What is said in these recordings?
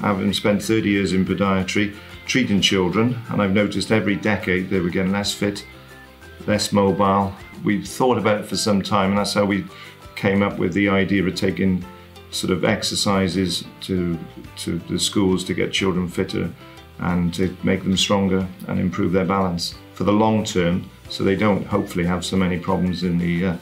Having spent 30 years in podiatry, treating children, and I've noticed every decade they were getting less fit, less mobile. We've thought about it for some time, and that's how we came up with the idea of taking sort of exercises to, to the schools to get children fitter and to make them stronger and improve their balance for the long term so they don't hopefully have so many problems in the uh,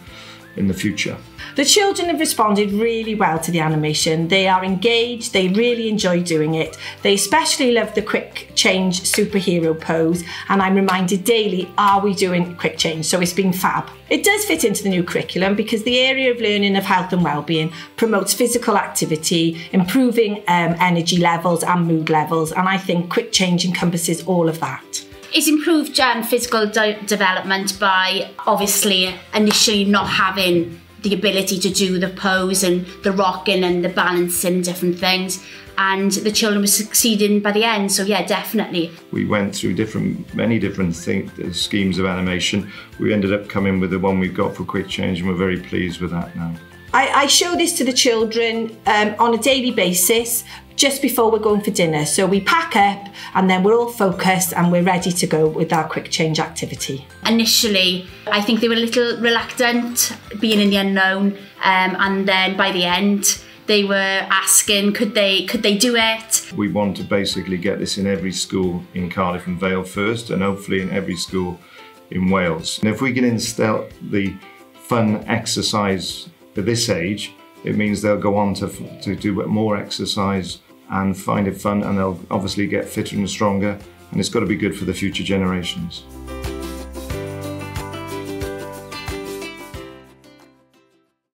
in the future. The children have responded really well to the animation. They are engaged, they really enjoy doing it. They especially love the quick change superhero pose, and I'm reminded daily are we doing quick change? So it's been fab. It does fit into the new curriculum because the area of learning of health and well-being promotes physical activity, improving um, energy levels and mood levels, and I think quick change encompasses all of that. It's improved um, physical de development by obviously initially not having the ability to do the pose and the rocking and the balancing different things. And the children were succeeding by the end. So yeah definitely. We went through different many different thing, schemes of animation. We ended up coming with the one we've got for quick change and we're very pleased with that now. I, I show this to the children um, on a daily basis just before we're going for dinner. So we pack up and then we're all focused and we're ready to go with our quick change activity. Initially, I think they were a little reluctant being in the unknown um, and then by the end they were asking could they could they do it we want to basically get this in every school in Cardiff and Vale first and hopefully in every school in Wales and if we can instill the fun exercise at this age it means they'll go on to, to do more exercise and find it fun and they'll obviously get fitter and stronger and it's got to be good for the future generations.